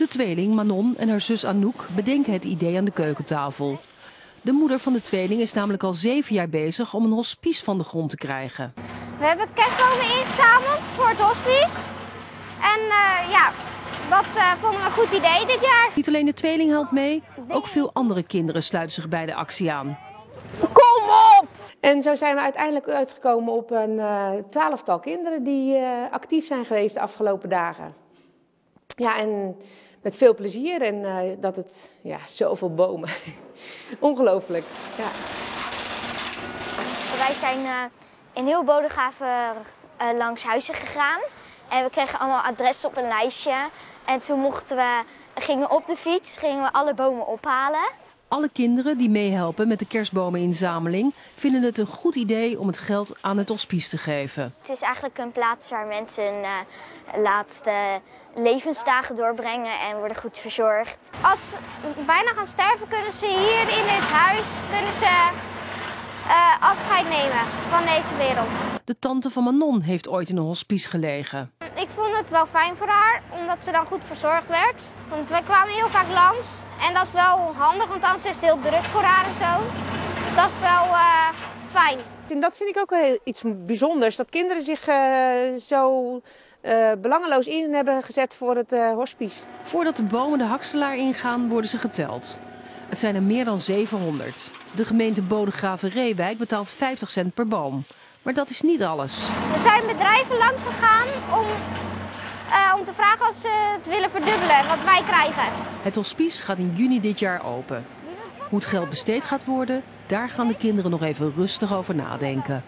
De tweeling Manon en haar zus Anouk bedenken het idee aan de keukentafel. De moeder van de tweeling is namelijk al zeven jaar bezig om een hospice van de grond te krijgen. We hebben kerstbomen ingezameld voor het hospice. En uh, ja, dat uh, vonden we een goed idee dit jaar. Niet alleen de tweeling helpt mee, ook veel andere kinderen sluiten zich bij de actie aan. Kom op! En zo zijn we uiteindelijk uitgekomen op een uh, twaalftal kinderen die actief zijn geweest de afgelopen dagen. Ja, en met veel plezier en uh, dat het, ja, zoveel bomen. Ongelooflijk, ja. Wij zijn uh, in heel Bodegraven uh, langs huizen gegaan. En we kregen allemaal adressen op een lijstje. En toen mochten we, gingen op de fiets, gingen we alle bomen ophalen. Alle kinderen die meehelpen met de kerstbomeninzameling vinden het een goed idee om het geld aan het hospice te geven. Het is eigenlijk een plaats waar mensen hun uh, laatste levensdagen doorbrengen en worden goed verzorgd. Als ze bijna gaan sterven kunnen ze hier in dit huis kunnen ze, uh, afscheid nemen van deze wereld. De tante van Manon heeft ooit in een hospice gelegen. Ik vond het wel fijn voor haar, omdat ze dan goed verzorgd werd. Want wij kwamen heel vaak langs en dat is wel handig, want anders is het heel druk voor haar en zo. Dus dat is wel uh, fijn. En dat vind ik ook wel heel iets bijzonders, dat kinderen zich uh, zo uh, belangeloos in hebben gezet voor het uh, hospice. Voordat de bomen de Hakselaar ingaan, worden ze geteld. Het zijn er meer dan 700. De gemeente Bodegraven-Reewijk betaalt 50 cent per boom. Maar dat is niet alles. Er zijn bedrijven langs gegaan om, uh, om te vragen of ze het willen verdubbelen, wat wij krijgen. Het hospice gaat in juni dit jaar open. Hoe het geld besteed gaat worden, daar gaan de kinderen nog even rustig over nadenken.